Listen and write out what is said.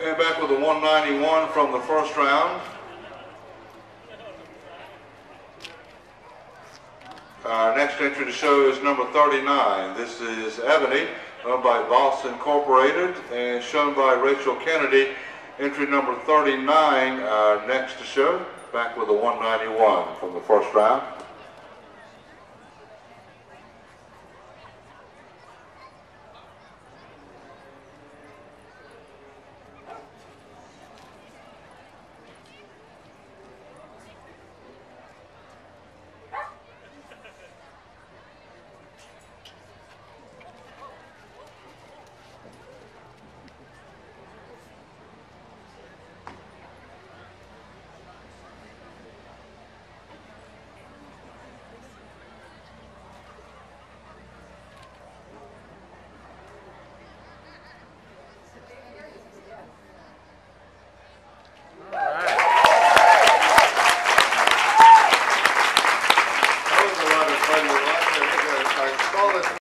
And back with a 191 from the first round. Our next entry to show is number 39. This is Ebony, owned by Boss Incorporated, and shown by Rachel Kennedy. Entry number 39, uh, next to show, back with a 191 from the first round.